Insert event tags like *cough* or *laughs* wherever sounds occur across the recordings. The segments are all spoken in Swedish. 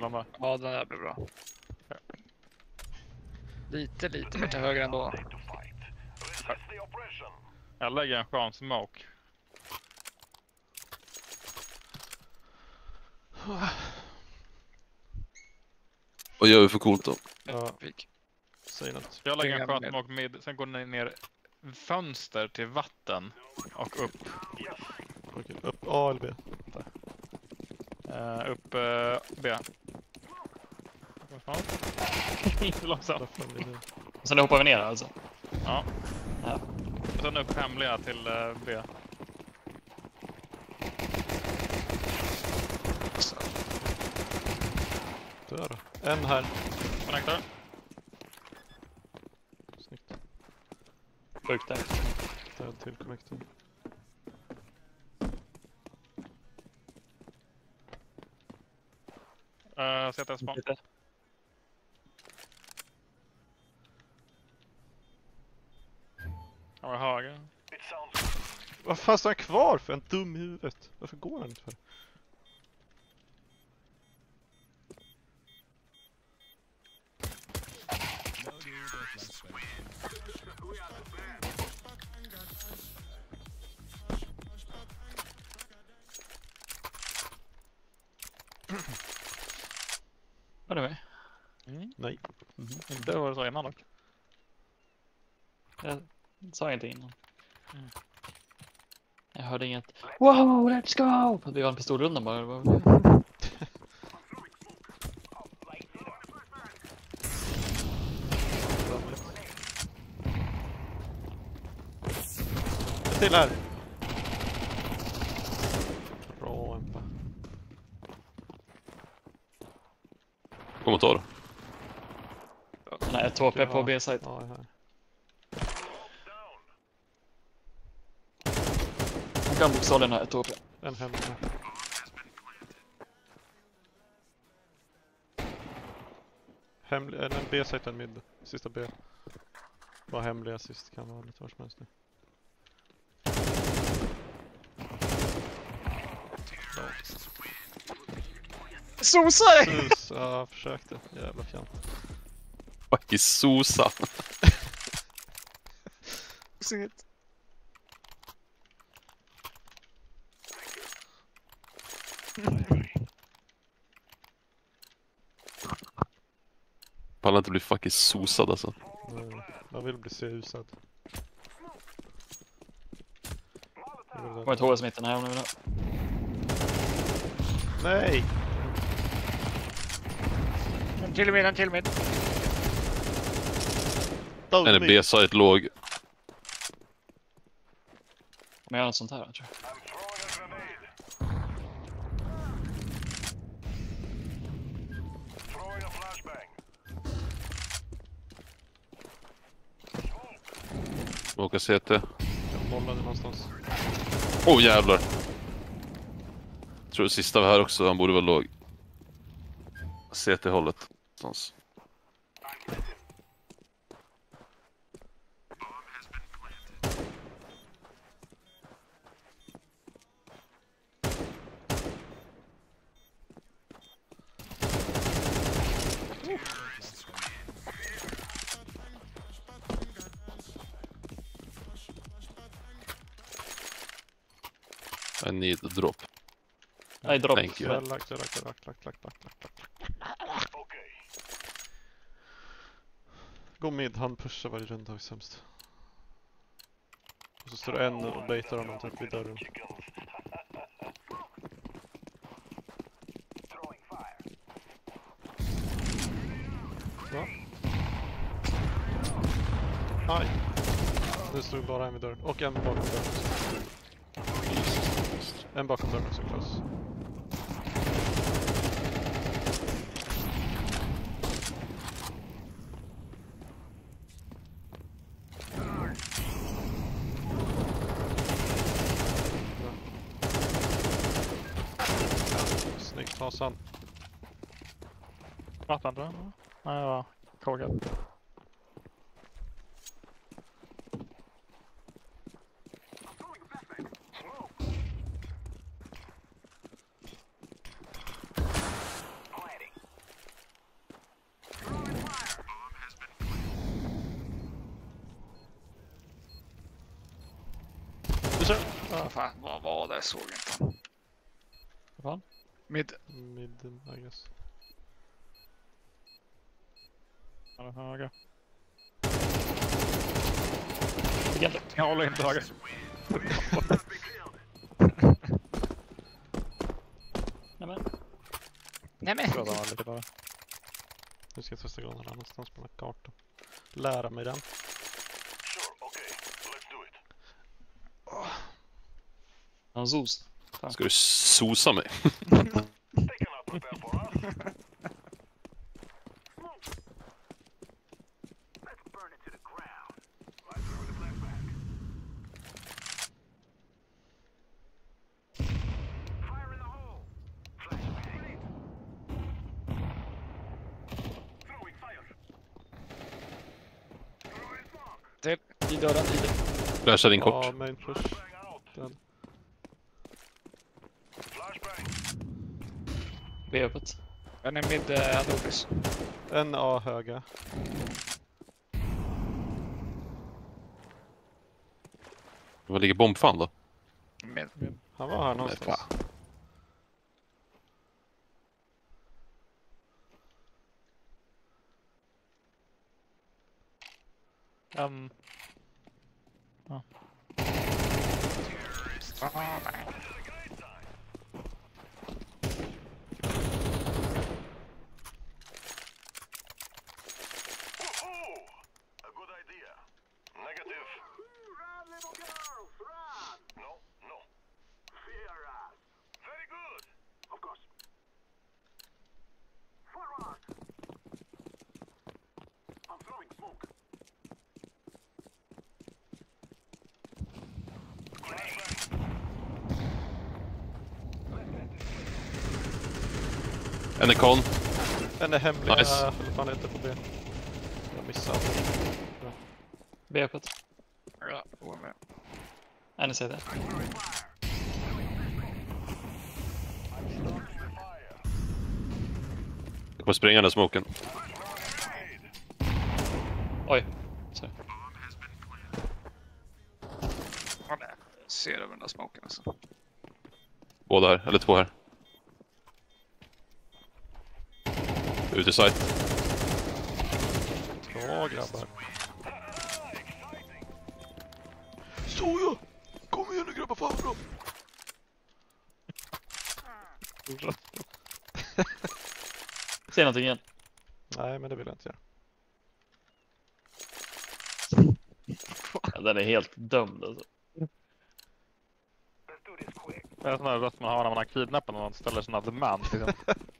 Lomma. Ja, den där blir bra. Lite, lite mer till höger ändå. Jag lägger en skön smoke. Vad gör vi för coolt då? Ja. Säg något. Jag lägger en skön med. smoke mid, sen går ni ner fönster till vatten och upp. Okej, upp A eller B? Uh, upp uh, B. Vad fan? Inte långsamt. Sen hoppar vi ner alltså. Ja. Ja. Och sen upp hemliga till eh, B. Där. En här. Connector. Snyggt. Sjukt där. Där till connector. Sätta en spawn. Han var höger. Vad fan står han kvar för? En dum i huvudet. Varför går han inte för? Var det med? Mm. Nej. Inte vad du sa innan dock. Jag sa ingenting innan. Mm. Jag hörde inget Wow, let's go! För att vi var en pistolrunda bara. En till här. Bra Empa. Kommentar? Den här 1 HP på B-site. Ja, här. Han kan bokstavligen ha 1 HP. En hemlig. Hemlig, en B-site, en mid. Sista B. Var hemliga sist, kan vara lite var som helst nu. Sosa! Sus, ja, jag försökte. Jävla fjant. Fucking sosa. Pallar inte bli fucking sosad alltså. Nej, Jag vill bli vill Kommer ett HS mitten här om ni vill ha. Nej! En till med, en till med. Död En. B-site låg. Men jag har något sånt här tror jag. Åka CT. Jag nollade någonstans. Oh jävlar. Tror det sista var här också, han borde vara låg. CT-hållet. Någonstans. I need a drop. Nej, dropp. Thank you. Jag har lagt, jag har lagt, jag har lagt, lagt, lagt, lagt, lagt, lagt. Gå mid, han pushar varje runda och sämst. Och så står det en och baitar honom typ vid dörren. Va? Aj! Nu stod bara en vid dörren. Och en bakom dörren också. En bakom dörren också, Klas. trasan. Vattnade du? Nej, jag var kåkad. Du ser. Vad fan, vad var det? Jag såg inte. Vad fan? Mid. Mid, I guess. Ja, höger. Jag håller inte höger. Nämen. Nej men. Tror jag var lite bara. Nu ska jag testa gå någon annanstans på den här kartan. Lära mig den. Han sos. Ska du sosa mig? I dörren, i dörren. Flashar in kort. Ja, main push. Den. B öppet. Den är mid uh, Adonis. En A höga. Var ligger bombfan då? Mid. Han var här någonstans. fan. En... En är kon. En är hemliga, Nice. eller vad fan heter på B. Jag missade. B öppet. Ja, är med. En i CD. Jag kommer springa den smoken. Oj. Ja, ser över den där smoken alltså. Båda här, eller två här. Ute i. Bra grabbar. Så ja! Kom igen nu grabbar, fan bra! *laughs* Säg någonting igen. Nej, men det vill jag inte göra. Ja, den är helt dömd alltså. Det är en sån där röst man har när man har kidnappat någon och ställer sina demands. Liksom. *laughs*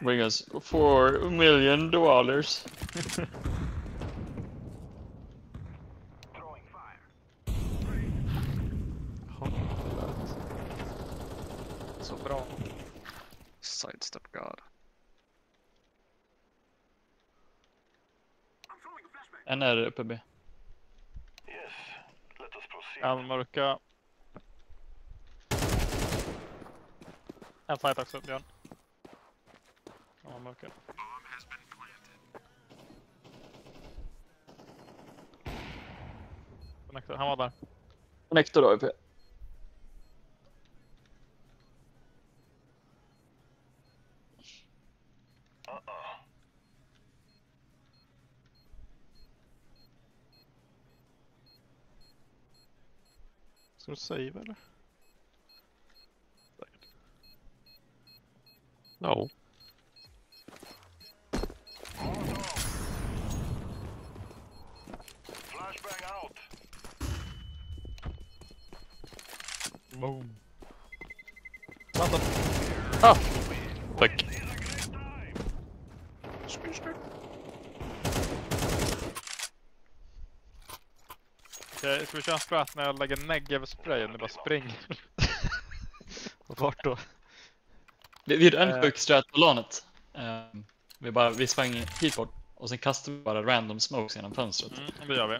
Bring us four million dollars. Jaha, det lät. Så bra. Sidestep God. En är uppe B. En mörka. En fight också, Björn. Mörka. Connector, Han var där. Connector då, UP. Ska du save eller? Ja. Boom. Tack. Okej, ska vi köra en strat när jag lägger negev-spray och ni bara springer? *laughs* Vart då? Vi, vi gjorde en Eh. sjuk strat på lanet. Ehm, vi, bara, vi sprang hit bort och sen kastade vi bara random smokes genom fönstret. Mm, det gör vi.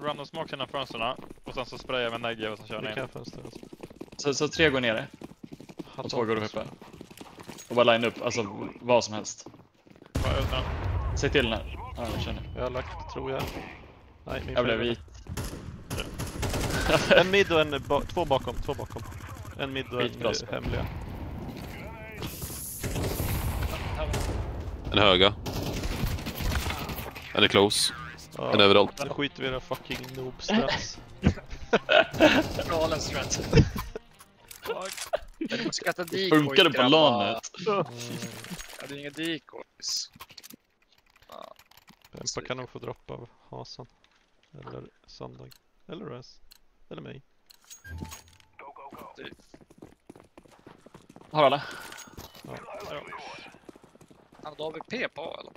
Random smoke genom fönstren och sen så sprayar vi negev och sen kör ni in. Så, så tre går nere och två går uppe. Och bara line upp, alltså vad som helst. Bara ut den. Säg till den här. Ja, jag känner. Jag har lagt, tror jag. Nej, min Jag blev vit. *laughs* En mid och en ba två bakom, två bakom. En mid och en Skitbra hemliga. En höga. En är close. Ja, En överallt. Nu skiter vi i era fucking noob-strats. *laughs* Galen strat. Man ska äta decoys, Funkar det på grabbar. LANet? *laughs* Ja, det är inga decoys. Pempa kan nog få droppa av Hasan. Eller Sandag. Eller Res. Eller mig. Har alla? Han har AWP på eller?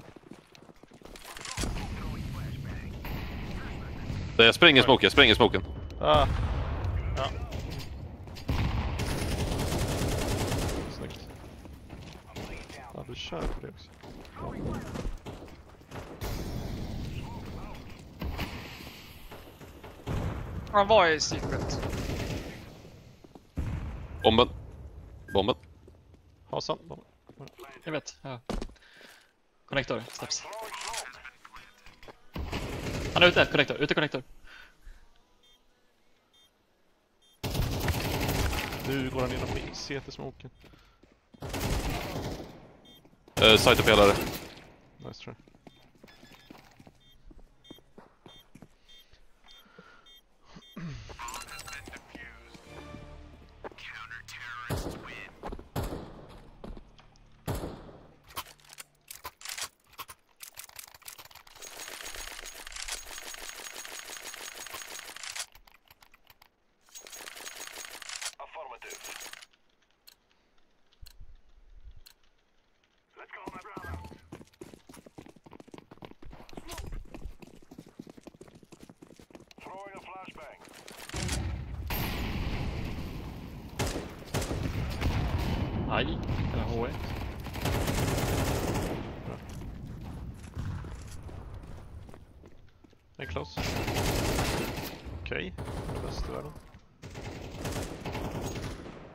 Jag spränger smoken, jag spränger smoken. Ah! Ja. Snyggt. Ja, du kör på det också. Han var i secret. Bomben. Bomben. Hasan. Jag vet. Ja. Connector, steps. Han är ute, connector, ute connector. Nu går han igenom CT-smoken. Eh, uh, Sight och pelare. Nice try. Aj, eller HE. En close. Okej, det bäst i världen.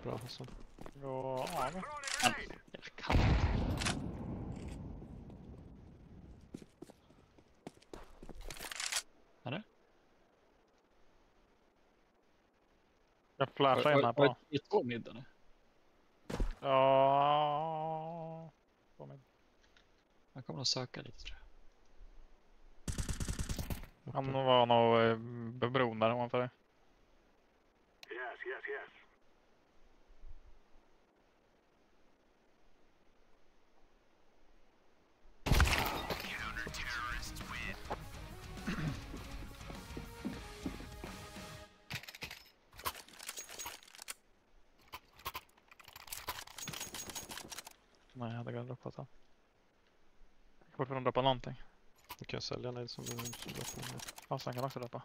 Bra Hassan. Ja, ja, men. Jävla katt. Eller? Jag flashar in här på. Det är två mid eller? Ja. Jag kommer nog söka lite tror jag. Han var nog eh, bebron där ovanför dig. Nej, jag hade glömt droppa den. Jag kommer från droppa någonting. Du kan sälja nej som du så på mig. Ja, sen kan också droppa.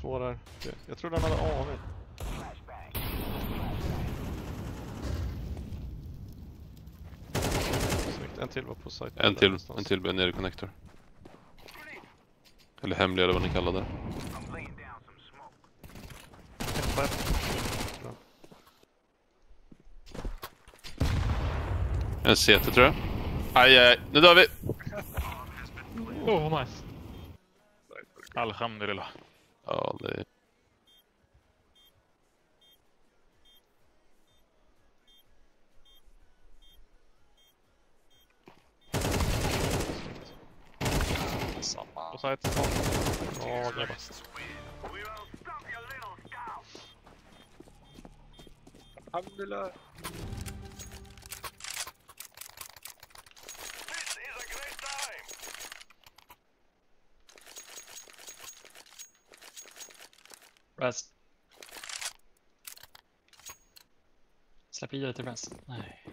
Två där. Jag trodde han hade AV. Snyggt. En till var på site. En till, en till blir nere i connector. Eller hemlig eller vad ni kallar det. En CT tror jag. Aj, aj, nu dör vi! Oh, nice. Alhamdulillah. Ja, det är... Samma. På site. Ja, grabbar. Alhamdulillah. Res. Släpp vidare till Res. Nej.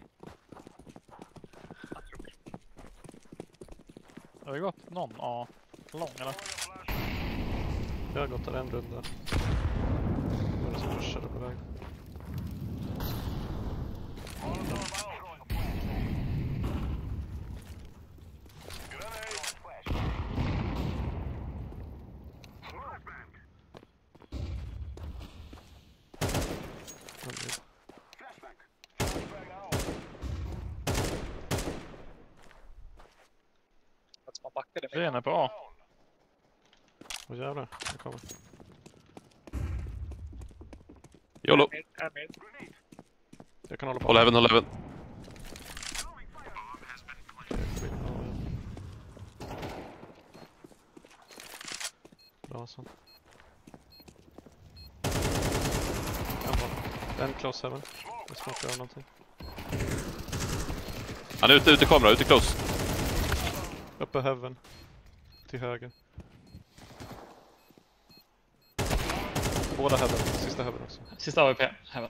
Har vi gått någon A lång eller? Jag har gått där en runda. Det var det på väg. Det är på A. Åh jävlar, jag kommer. YOLO. Jag kan hålla på. Håll även, håll även. Bra så. En close heaven. Jag smakar av någonting. Han är ute, ute i kamera, ute i close. Uppe heaven. Till höger. Båda heaven. Sista heaven också. Sista AWP. Här.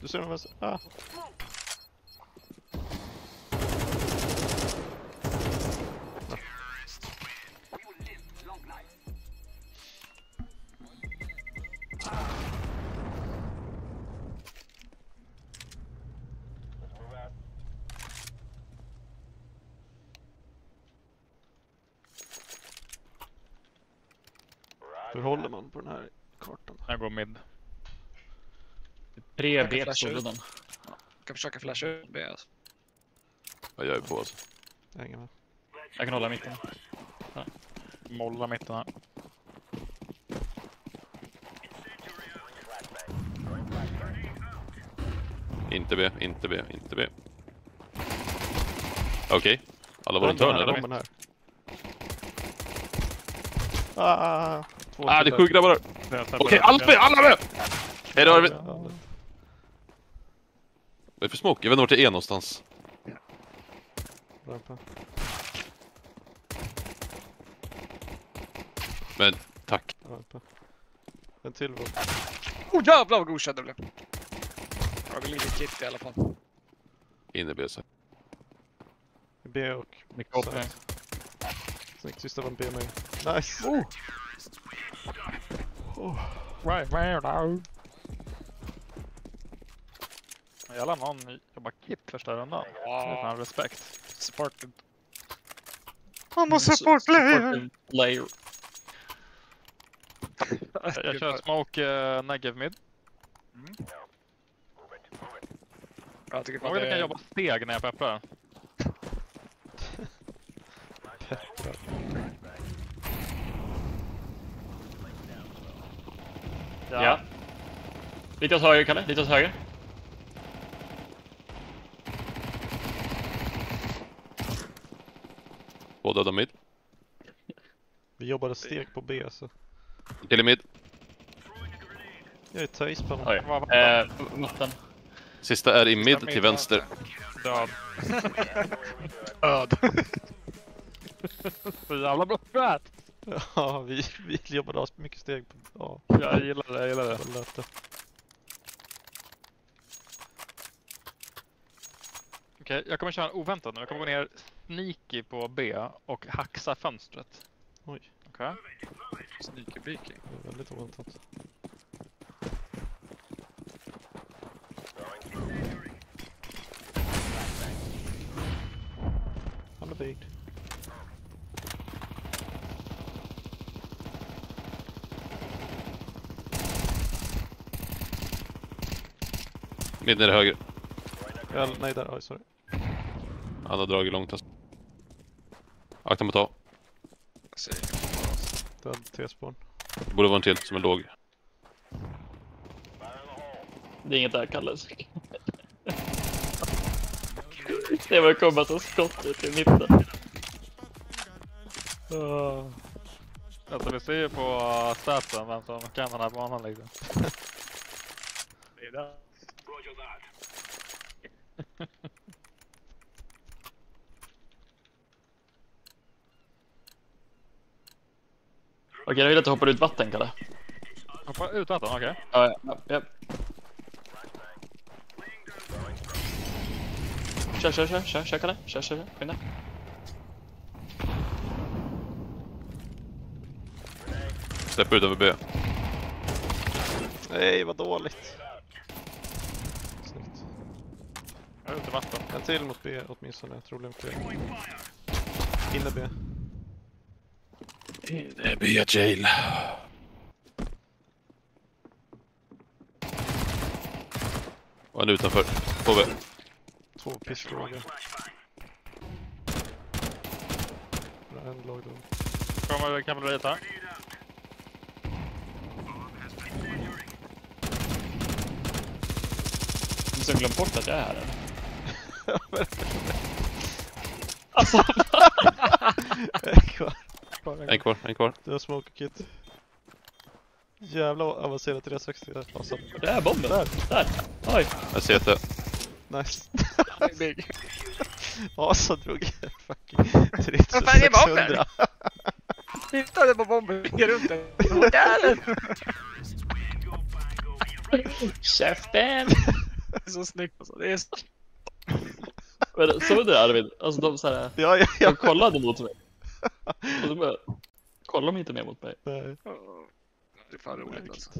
Du ser den vänster? Ah! Håller man på den här kartan? Jag går mid. Tre Jag kan B på flasha ut. storrundan. Ska försöka flasha ut B alltså. Vad jag är på alltså. Jag hänger med. Jag kan hålla mitten. Molla mitten här. Inte B, inte B, inte B. Okej. Alla var runt Bomben hörn här, eller? här. Ah, två Ah, det är sju grabbar! Det är Okej, allt med! Alla med! Hej då Arvid! Vad är det för smoke? Jag vet inte vart det är någonstans. Men, tack. En till var. Oh jävlar vad godkänd det blev! Jag vill lite kit i alla fall. In i B så. B och Mycket side. Snyggt, sista var en B med. Nice! Oh. Right, right, right. Jävlar någon jobbar kit första rundan. Fan respekt. Supported. I'm a support player! player. Jag, kör smoke uh, negev mid. Jag tycker Jag fan vet att jag det kan jobba steg när jag pepprar. Ja. Lite åt höger, Kalle. Lite åt höger. Båda döda mid. Vi jobbade steg på B så. Kill i mid. Jag är töjs på det? Eh, mitten. Sista är i mid till vänster. Död. *laughs* Öd. Så *laughs* jävla bra strat! *laughs* Ja, vi, vi jobbade as mycket steg på A. Jag gillar det, jag gillar det. Lät det. Okej, jag kommer köra en oväntad nu. Jag kommer gå ner sneaky på B och haxa fönstret. Oj, Okej? Sneaky beaky. väldigt oväntat. Han är byggd. Mid nere höger. Ja, nej, där. Oj, sorry. Han har dragit långt. Akta mot A. Död T-spawn. Det borde vara en till som är låg. Det är inget där, Kalle. Det var komma som skottet i mitten. Uh. Alltså vi ser ju på statsen vem som kan den här banan liksom. Är det. *laughs* Okej, jag vill att du hoppar ut vatten, Kalle. Hoppa ut vatten, okej. Ja, ja, ja. Kör, kör, kör, kör, kör, Kalle. Kör, kör, kör. Skynda. Släpper ut över B. Nej, vad dåligt. Snyggt. Jag är ute i vatten. En till mot B åtminstone. Troligen fler. Inne B. Det är B jail. Och en utanför. På B. Två pistolvågor. en låg då. Kommer kavalleriet här. Du som glömt bort att jag är här eller? Alltså, En kvar. En kvar, en kvar. Du har smoke kit. Jävla avancerat 360 där. Awesome. det är bomben. Där. Där. Oj. Jag ser det. Nice. *laughs* Big. Asa drog fucking Vad fan är bomben? 3600. Tittade på bomben, ger runt den. Där! Käften! Det är så snyggt alltså. Det är så... Men Såg du det Arvid? Alltså de såhär, Ja, ja, de ja. kollade mot mig. Och de bara, kollar de inte mer mot mig? Nej. Det är fan roligt alltså.